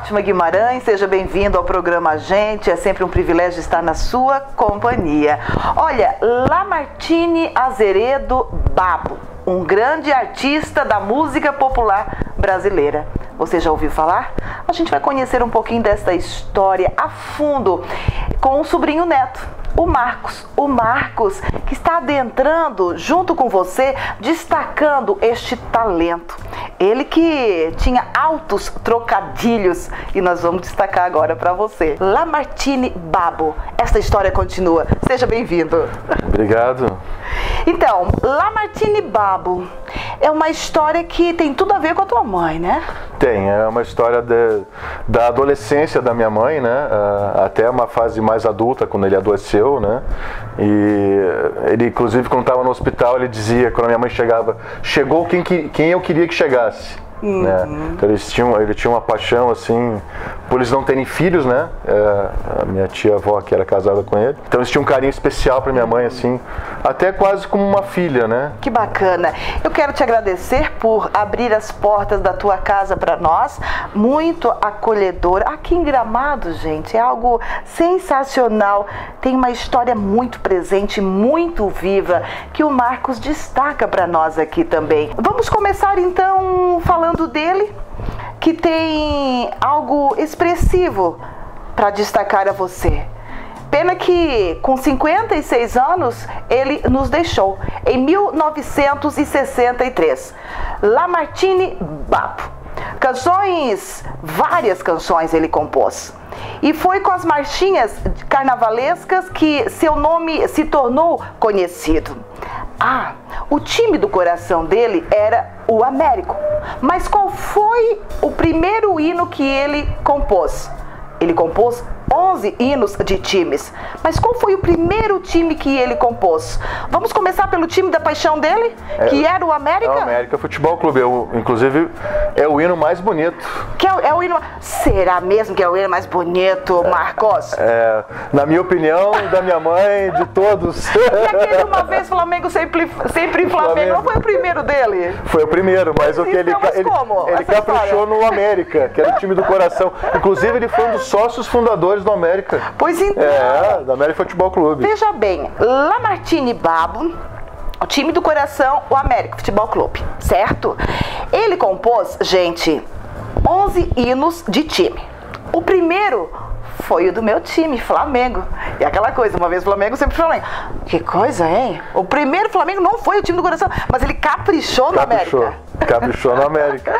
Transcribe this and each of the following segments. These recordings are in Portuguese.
Fátima Guimarães, seja bem-vindo ao programa Gente. É sempre um privilégio estar na sua companhia. Olha, Lamartine Azeredo Babo, um grande artista da música popular brasileira. Você já ouviu falar? A gente vai conhecer um pouquinho dessa história a fundo com o sobrinho neto o Marcos. O Marcos que está adentrando junto com você, destacando este talento. Ele que tinha altos trocadilhos e nós vamos destacar agora para você. Lamartine Babo. Esta história continua. Seja bem-vindo. Obrigado. Então, Lamartine Babo é uma história que tem tudo a ver com a tua mãe, né? Tem, é uma história de, da adolescência da minha mãe, né? Uh, até uma fase mais adulta, quando ele adoeceu, né? E ele, inclusive, quando estava no hospital, ele dizia, quando a minha mãe chegava, chegou quem, quem eu queria que chegasse. Uhum. Né? Então eles tinham, ele tinha uma paixão assim, por eles não terem filhos, né? É, a minha tia avó que era casada com ele. Então eles tinham um carinho especial para minha mãe assim, até quase como uma filha, né? Que bacana. Eu quero te agradecer por abrir as portas da tua casa para nós, muito acolhedor. Aqui em Gramado, gente, é algo sensacional. Tem uma história muito presente, muito viva que o Marcos destaca para nós aqui também. Vamos começar então falando falando dele que tem algo expressivo para destacar a você. Pena que com 56 anos ele nos deixou em 1963. Lamartine Babo. Canções, várias canções ele compôs. E foi com as marchinhas carnavalescas que seu nome se tornou conhecido. Ah, o time do coração dele era o Américo. Mas qual foi o primeiro hino que ele compôs? Ele compôs 11 hinos de times. Mas qual foi o primeiro time que ele compôs? Vamos começar pelo time da paixão dele, é, que era o América? É o América Futebol Clube. Eu, inclusive, é o hino mais bonito. Que é, é, o hino. Será mesmo que é o hino mais bonito, Marcos? É, na minha opinião, da minha mãe, de todos. e aquele uma vez Flamengo sempre, sempre Flamengo. Flamengo. Não foi o primeiro dele? Foi o primeiro, mas o que ele, ele, ele caprichou no América, que era o time do coração. Inclusive, ele foi um dos sócios fundadores do América. Pois então. É, do América Futebol Clube. Veja bem, Lamartine Babo, o time do coração, o América Futebol Clube, certo? Ele compôs, gente, 11 hinos de time. O primeiro foi o do meu time, Flamengo. E aquela coisa, uma vez Flamengo, sempre Flamengo. Que coisa, hein? O primeiro Flamengo não foi o time do coração, mas ele caprichou no caprichou. América. Caprichou no América.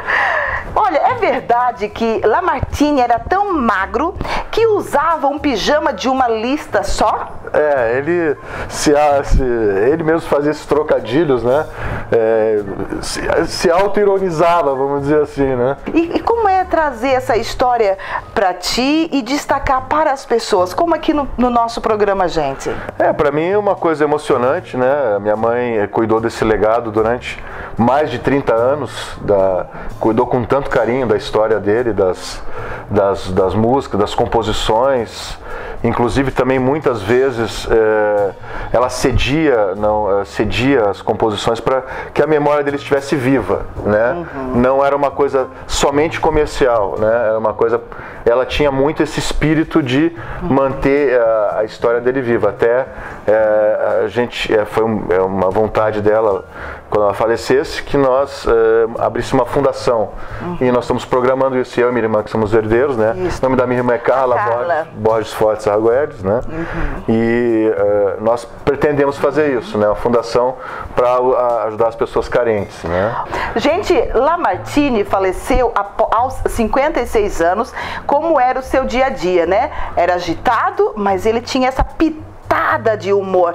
Olha, é verdade que Lamartine era tão magro que usava um pijama de uma lista só? É, ele se, se ele mesmo fazia esses trocadilhos, né? É, se, se auto-ironizava, vamos dizer assim, né? E, e, como é trazer essa história para ti e destacar para as pessoas, como aqui no, no nosso programa, gente? É, para mim é uma coisa emocionante, né? Minha mãe cuidou desse legado durante mais de 30 anos, da, cuidou com tanto carinho da história dele, das, das, das músicas, das composições. Inclusive também muitas vezes é, ela cedia, não, é, cedia as composições para que a memória dele estivesse viva, né? Uhum. Não era uma coisa somente comercial, né? Era uma coisa, ela tinha muito esse espírito de manter a, a história dele viva. Até é, a gente é, foi um, é uma vontade dela quando ela falecesse que nós é, abrisse uma fundação uhum. e nós estamos programando isso eu e minha irmã que somos herdeiros, né? Isso. O nome da minha irmã é Carla, Carla. Borges, Borges Fortes Arguedes, né? Uhum. E uh, nós pretendemos fazer isso, né? Uma fundação para ajudar as pessoas carentes, né? Gente, Lamartine faleceu aos 56 anos. Como era o seu dia a dia, né? Era agitado, mas ele tinha essa pitada de humor.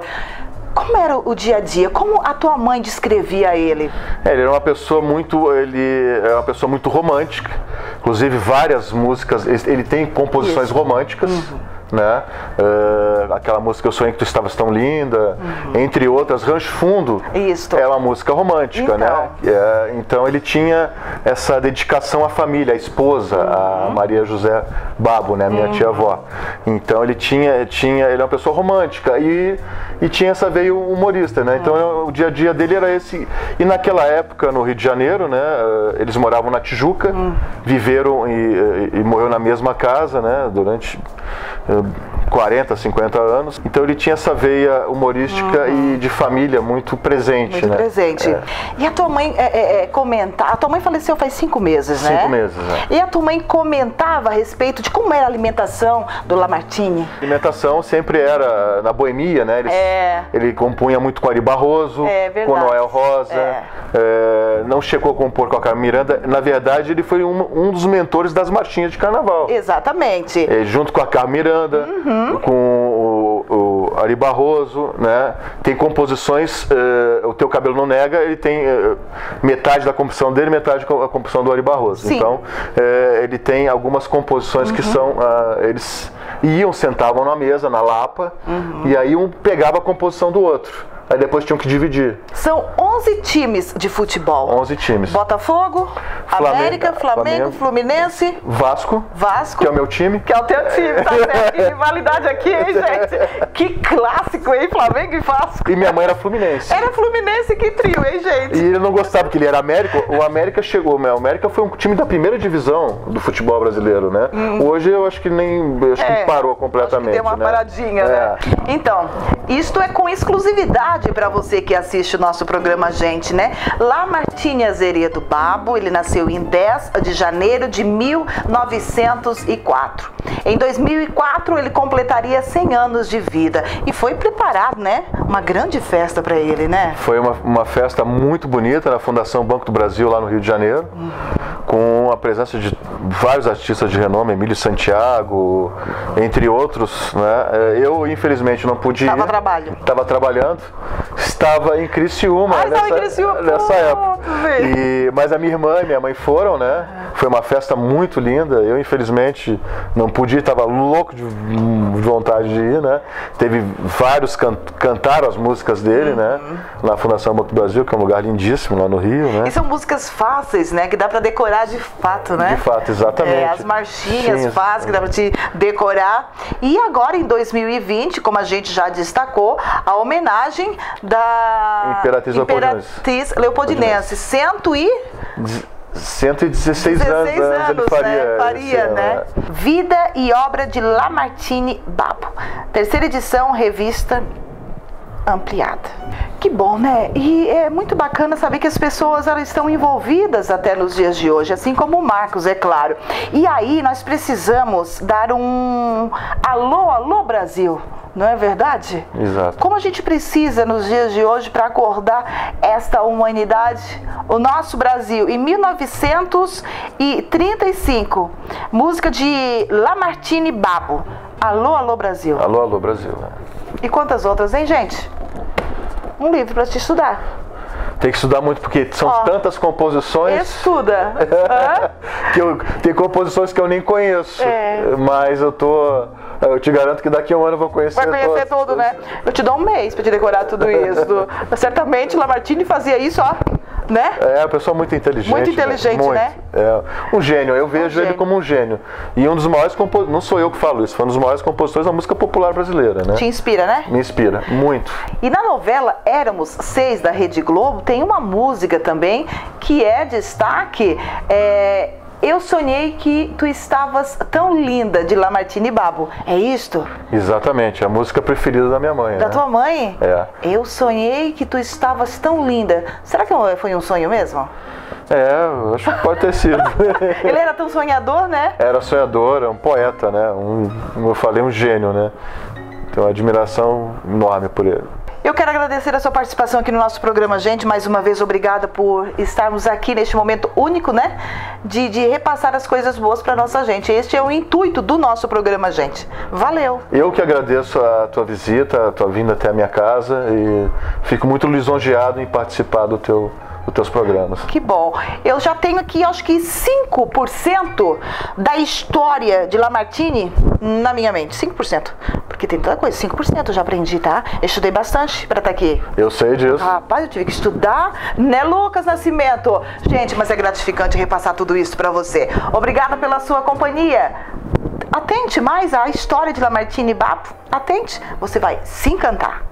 Como era o dia a dia? Como a tua mãe descrevia ele? É, ele era uma pessoa muito, ele é uma pessoa muito romântica. Inclusive várias músicas, ele tem composições Isso. românticas. Uhum né? Uh, aquela música Eu Sonhei Que Tu Estavas Tão Linda, uhum. entre outras, Rancho Fundo Isto. é uma música romântica, né? então. né? É, então ele tinha essa dedicação à família, à esposa, uhum. a Maria José Babo, né? Minha uhum. tia-avó. Então ele tinha, tinha, ele é uma pessoa romântica e, e tinha essa veio humorista, né? Então uhum. o dia a dia dele era esse. E naquela época, no Rio de Janeiro, né? Eh, eles moravam na Tijuca, uhum. viveram e, e, e morreu na mesma casa, né? Durante um, 40, 50 anos. Então ele tinha essa veia humorística uhum. e de família muito presente, muito né? presente. É. E a tua mãe é, é, é, comenta, a tua mãe faleceu faz cinco meses, né? Cinco meses, né? E a tua mãe comentava a respeito de como era a alimentação do Lamartine? A alimentação sempre era na boemia, né? Ele, é. ele compunha muito com Ari Barroso, é, com Noel Rosa, é. É, não chegou a compor com a Carmen Miranda. Na verdade, ele foi um, um dos mentores das marchinhas de carnaval. Exatamente. junto com a Carmen Miranda. Uhum uhum. com o, o, Ari Barroso, né? Tem composições, uh, o Teu Cabelo Não Nega, ele tem uh, metade da composição dele, metade da composição do Ari Barroso. Sim. Então, uh, ele tem algumas composições uhum. que são, eles iam, sentavam na mesa, na lapa, uhum. e aí um pegava a composição do outro aí depois tinham que dividir. São 11 times de futebol. 11 times. Botafogo, Flamengo, América, Flamengo, Flamengo, Fluminense, Vasco, Vasco, que é o meu time. Que é o teu time, tá certo? Que rivalidade aqui, hein, gente? Que clássico, hein? Flamengo e Vasco. E minha mãe era Fluminense. Era Fluminense, que trio, hein, gente? E ele não gostava que ele era América. O América chegou, meu. O América foi um time da primeira divisão do futebol brasileiro, né? Hum. Hoje eu acho que nem. Acho é, que parou completamente. Acho que deu uma né? paradinha, né? é. né? Então, isto é com exclusividade para você que assiste o nosso programa Gente, né? Lamartine Azeredo Babo, ele nasceu em 10 de janeiro de 1904. Em 2004 ele completaria 100 anos de vida e foi preparado, né? Uma grande festa para ele, né? Foi uma, uma festa muito bonita na Fundação Banco do Brasil lá no Rio de Janeiro. Com a presença de vários artistas de renome, Emílio Santiago, entre outros, né? Eu infelizmente não pude Tava trabalho. Estava trabalhando estava em Criciúma, ah, nessa, em Criciúma. nessa época. E, mas a minha irmã e minha mãe foram, né? Foi uma festa muito linda. Eu, infelizmente, não pude ir, estava louco de vontade de ir, né? Teve vários can cantaram as músicas dele, né? uhum. né? Na Fundação Banco do Brasil, que é um lugar lindíssimo lá no Rio, né? E são músicas fáceis, né? Que dá para decorar de fato, né? De fato, exatamente. É, as marchinhas Sim, fáceis que dá para te decorar. E agora, em 2020, como a gente já destacou, a homenagem da Imperatriz, Imperatriz Leopoldinense. Cento e... 116 anos, anos ele faria, né? faria né? Vida e obra de Lamartine Babo. Terceira edição, revista ampliada. Que bom, né? E é muito bacana saber que as pessoas elas estão envolvidas até nos dias de hoje, assim como o Marcos, é claro. E aí nós precisamos dar um alô, alô Brasil não é verdade? Exato. Como a gente precisa nos dias de hoje para acordar esta humanidade, o nosso Brasil, em 1935, música de Lamartine Babo. Alô, alô Brasil. Alô, alô Brasil. Né? E quantas outras, hein, gente? Um livro para te estudar. Tem que estudar muito porque são tantas composições. Estuda. que eu, tem composições que eu nem conheço. É. Mas eu tô eu te garanto que daqui a um ano eu vou conhecer Vai conhecer todas. tudo, né? Eu te dou um mês para te decorar tudo isso. Certamente Lamartine fazia isso, ó. Né? É, uma pessoa muito inteligente. Muito inteligente, né? né? É. Um gênio, eu vejo um ele como um gênio. E um dos maiores compositores, não sou eu que falo isso, foi um dos maiores compositores da música popular brasileira, né? Te inspira, né? Me inspira, muito. E na novela Éramos Seis da Rede Globo, tem uma música também que é destaque. É, eu sonhei que tu estavas tão linda, de Lamartine Babo. É isto? Exatamente, a música preferida da minha mãe. Da né? tua mãe? É. Eu sonhei que tu estavas tão linda. Será que foi um sonho mesmo? É, acho que pode ter sido. Ele era tão sonhador, né? Era sonhador, é um poeta, né? Um, como eu falei, um gênio, né? Tenho uma admiração enorme por ele. Eu quero agradecer a sua participação aqui no nosso programa, gente. Mais uma vez, obrigada por estarmos aqui neste momento único, né? De, de repassar as coisas boas para nossa gente. Este é o intuito do nosso programa, gente. Valeu! Eu que agradeço a tua visita, a tua vinda até a minha casa e fico muito lisonjeado em participar do teu os teus programas. Que bom. Eu já tenho aqui, acho que 5% da história de Lamartine na minha mente. 5%. Porque tem tanta coisa. 5% eu já aprendi, tá? Eu estudei bastante para estar tá aqui. Eu sei disso. Rapaz, eu tive que estudar, né, Lucas Nascimento? Gente, mas é gratificante repassar tudo isso para você. Obrigada pela sua companhia. Atente mais à história de Lamartine Babo. Atente, você vai se encantar.